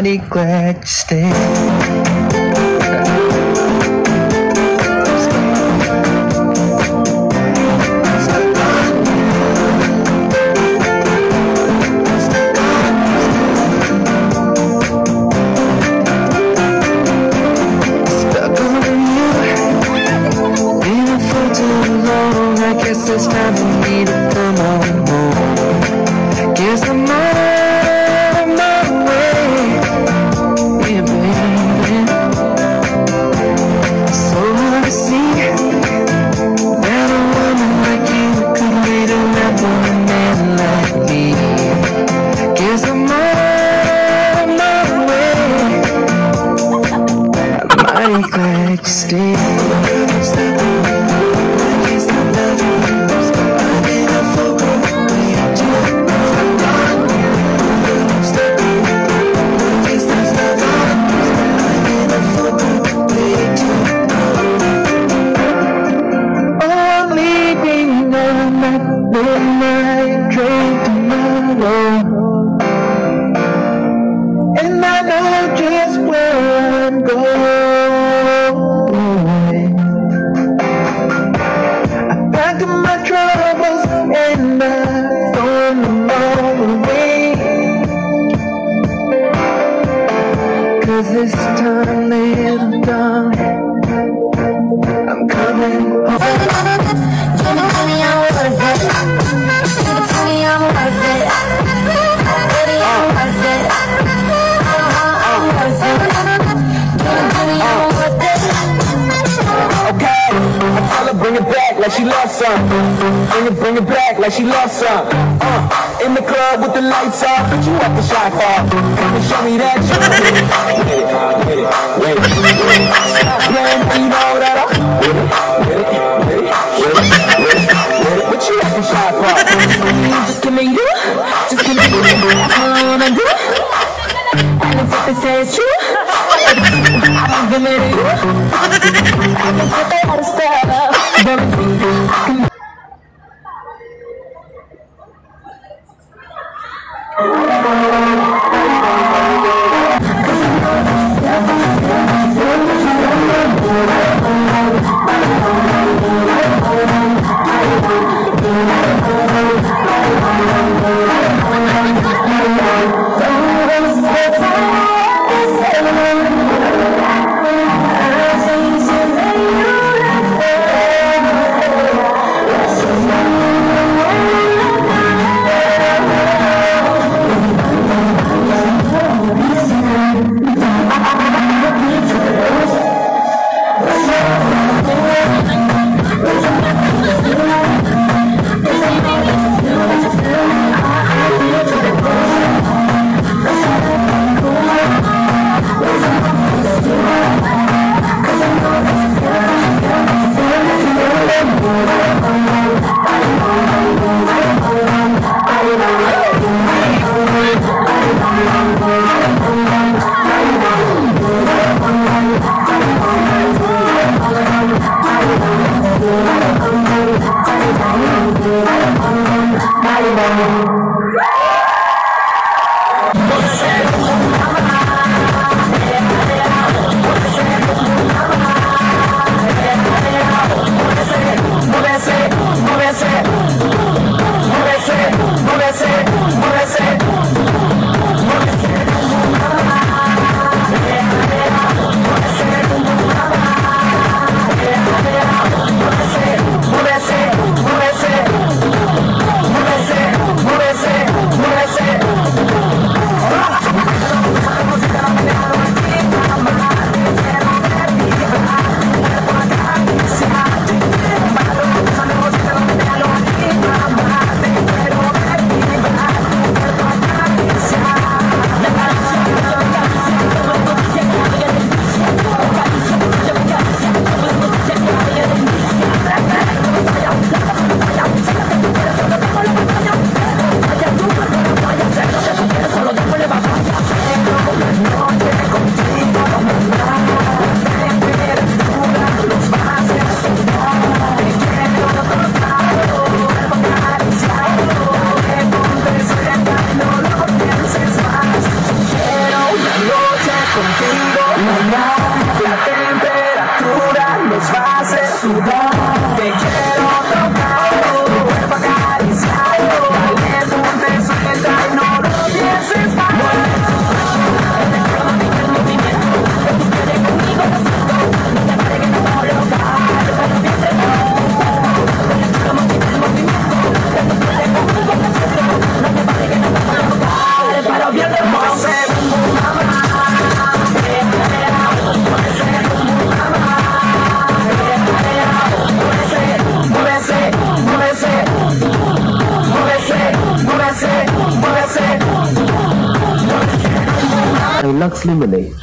mighty glad you stayed. Glad like she loves some. Bring it, bring it back like she loves some. Uh, in the club with the lights off, but you have to shine for. Come and show me that you with it, with it. Stop playing, you know that I'm it, with it, with it, with it, with it, with it. What you to shine for? Just give me you, just give me you. All I wanna do. And if what they say is true, I don't give it to you. I can that out of style. By Lux 건, 나의 건, 나의 건 Lemonade.